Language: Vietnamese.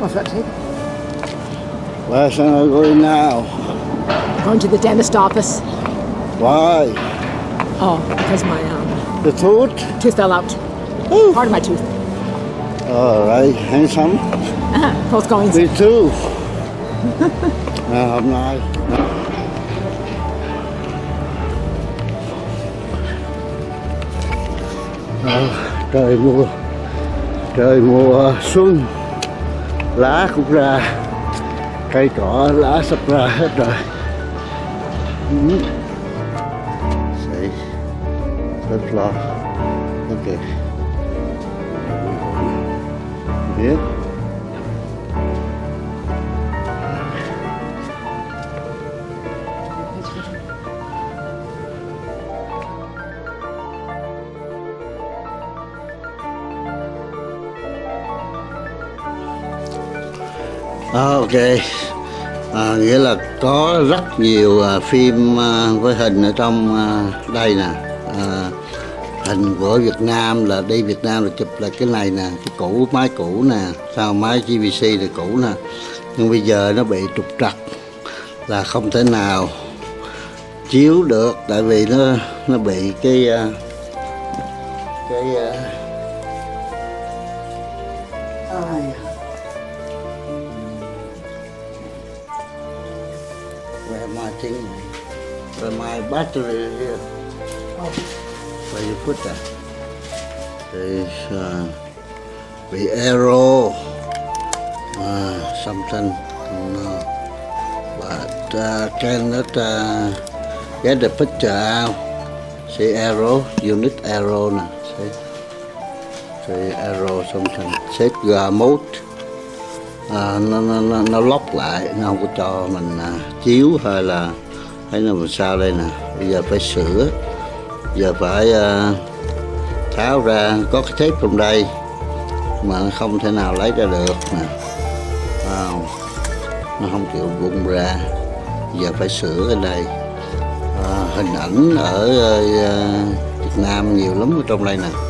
What's that take? Where shall I go now? Going to the dentist office. Why? Oh, because my um, The tooth? tooth fell out. Ooh. Part of my tooth. All right, handsome. Uh-huh. Both going. Me too. à, hôm nay Ờ, trời mùa trời mùa xuân lá cũng ra cây cỏ lá sắp ra hết rồi ừ. See, ok. floor. Okay. Yeah. À, ok. À, nghĩa là có rất nhiều à, phim à, với hình ở trong à, đây nè. À, hình của Việt Nam là đi Việt Nam là chụp là cái này nè cái cũ máy cũ nè sao máy GVC thì cũ nè. Nhưng bây giờ nó bị trục trặc là không thể nào chiếu được tại vì nó nó bị cái à, cái à, thing? Where my battery here? Where you put that? There's uh, the arrow. Uh, something. No. But uh, cannot uh, get the picture out. See arrow? You need arrow now. See? See arrow something. Set uh, mode à, nó, nó, nó, nó lóc lại nó không có cho mình à, chiếu hay là thấy là làm sao đây nè. Bây giờ phải sửa. Giờ phải à, tháo ra có cái thép trong đây mà nó không thể nào lấy ra được nè. À, nó không chịu bung ra. Giờ phải sửa cái đây. À, hình ảnh ở à, Việt Nam nhiều lắm ở trong đây nè.